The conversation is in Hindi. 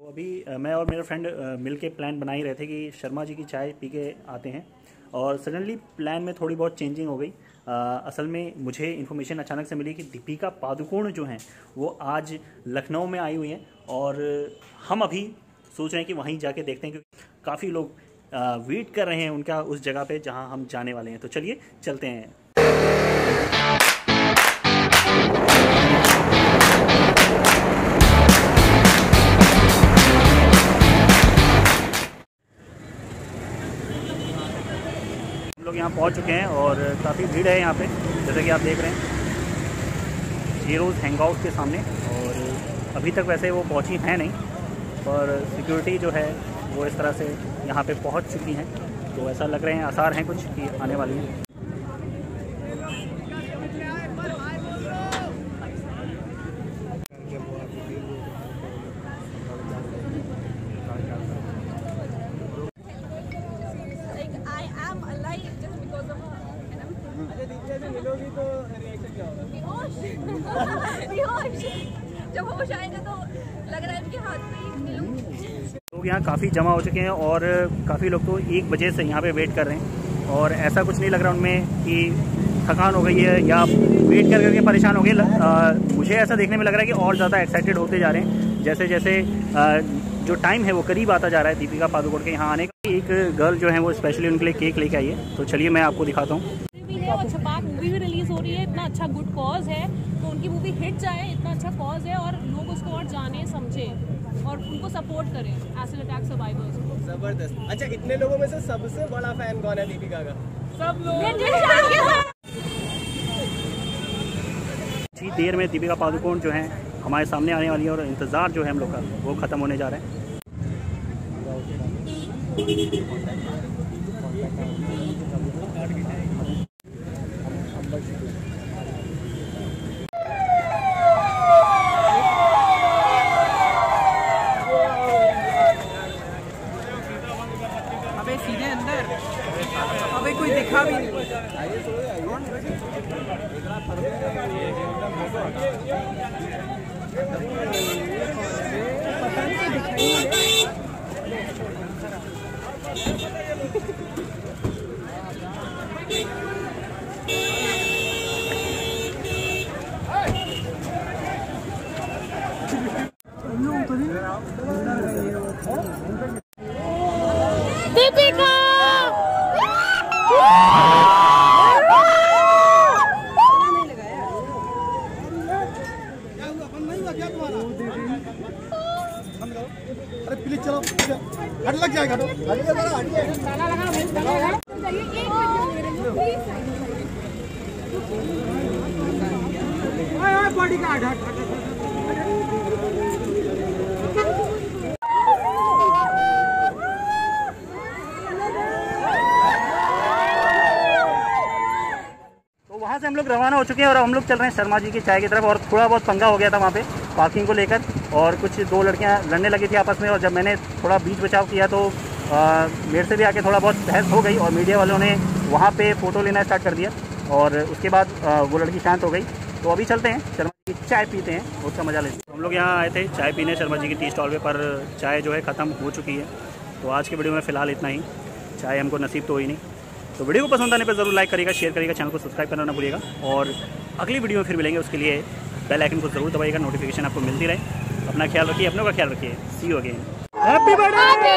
तो अभी मैं और मेरा फ्रेंड मिल के प्लान बना ही रहे थे कि शर्मा जी की चाय पी के आते हैं। और सडनली प्लान में थोड़ी बहुत चेंजिंग हो गई। अ, असल में मुझे इन्फॉर्मेशन अचानक से मिली कि दीपिका पादुकोण जो हैं वो आज लखनऊ में आई हुई हैं। और हम अभी सोच रहे हैं कि वहीं जाके देखते हैं क्योंकि काफ़ी लोग वेट कर रहे हैं उनका उस जगह पे जहाँ हम जाने वाले हैं। तो चलिए चलते हैं। लोग यहाँ पहुँच चुके हैं और काफ़ी भीड़ है यहाँ पे, जैसे कि आप देख रहे हैं। हीरोज़ हैंग के सामने और अभी तक वैसे वो पहुँची हैं नहीं, पर सिक्योरिटी जो है वो इस तरह से यहाँ पे पहुँच चुकी हैं। तो ऐसा लग रहे हैं, आसार हैं कुछ कि आने वाली हैं। जब तो लग रहा है हाथ में ही लोग यहाँ काफ़ी जमा हो चुके हैं और काफ़ी लोग तो एक बजे से यहाँ पे वेट कर रहे हैं। और ऐसा कुछ नहीं लग रहा उनमें कि थकान हो गई है या वेट कर करके परेशान हो गए। मुझे ऐसा देखने में लग रहा है कि और ज़्यादा एक्साइटेड होते जा रहे हैं। जैसे जैसे आ, जो टाइम है वो करीब आता जा रहा है दीपिका पादुकोण के यहाँ आने का। एक गर्ल जो है वो स्पेशली उनके लिए केक लेके आई है। तो चलिए मैं आपको दिखाता हूँ। भी है और छपाक मूवी भी रिलीज़ हो रही है। इतना अच्छा गुड कॉज है। तो उनकी मूवी हिट जाए इतना अच्छा कॉज है और लोग उसको और जाने समझे और उनको सपोर्ट करें। एसिड अटैक सर्वाइवर्स को। ज़बरदस्त। अच्छा इतने लोगों में से सबसे बड़ा फ़ैन कौन है दीपिका का? सब लोग। इतनी देर में दीपिका पादुकोण जो है हमारे सामने आने वाली है और इंतज़ार जो है हम लोग का वो ख़त्म होने जा रहा है। सीधे अंदर। अबे कोई दिखा भी नहीं। दीपिका अरे प्लीज़ चलो हट लग जाएगा तो। हटिए बड़ा हटिए बॉडी का हट हट। से हम लोग रवाना हो चुके हैं और हम लोग चल रहे हैं शर्मा जी की चाय की तरफ़ और थोड़ा बहुत पंगा हो गया था वहाँ पे पार्किंग को लेकर और कुछ दो लड़कियाँ लड़ने लगी थी आपस में और जब मैंने थोड़ा बीच बचाव किया तो मेरे से भी आके थोड़ा बहुत बहस हो गई और मीडिया वालों ने वहाँ पर फ़ोटो लेना स्टार्ट कर दिया और उसके बाद आ, वो लड़की शांत हो गई। तो अभी चलते हैं शर्मा जी की चाय पीते हैं उसका मज़ा लेते हैं। हम लोग यहाँ आए थे चाय पीने शर्मा जी की टी स्टॉल पर चाय जो है ख़त्म हो चुकी है। तो आज के वीडियो में फ़िलहाल इतना ही। चाय हमको नसीब तो हुई नहीं। तो वीडियो को पसंद आने पर ज़रूर लाइक करेगा शेयर करेगा चैनल को सब्सक्राइब करना ना भूलिएगा। और अगली वीडियो में फिर मिलेंगे उसके लिए बेल आइकन को ज़रूर दबाइएगा नोटिफिकेशन आपको मिलती रहे। अपना ख्याल रखिए अपनों का ख्याल रखिए। See you again happy birthday